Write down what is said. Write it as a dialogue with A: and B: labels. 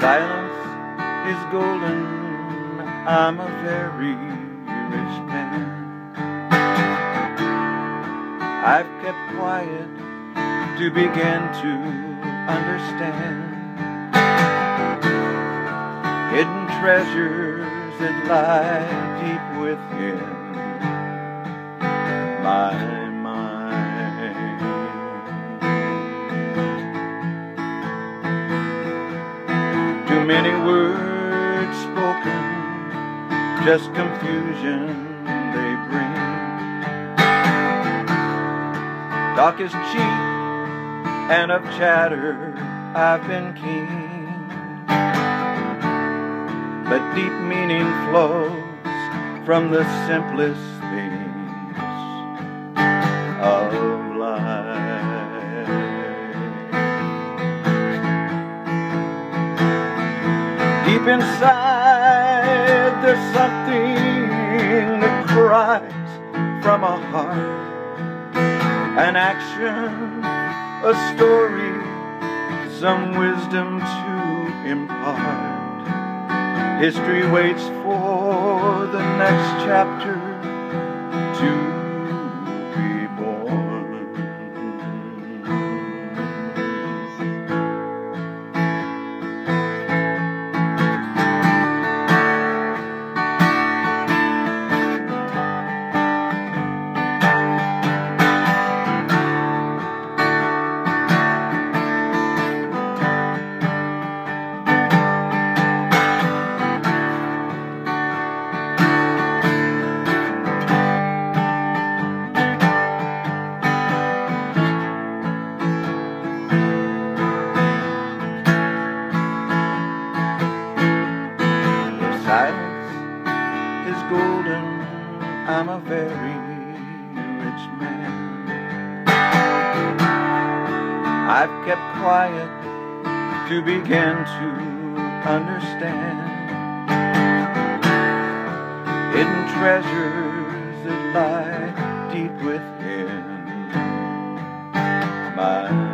A: Silence is golden, I'm a very rich man. I've kept quiet to begin to understand. Hidden treasures that lie deep within many words spoken, just confusion they bring. Talk is cheap, and of chatter I've been keen. But deep meaning flows from the simplest things of inside, there's something that cries from a heart an action, a story, some wisdom to impart. History waits for the next chapter to is golden, I'm a very rich man. I've kept quiet to begin to understand hidden treasures that lie deep within my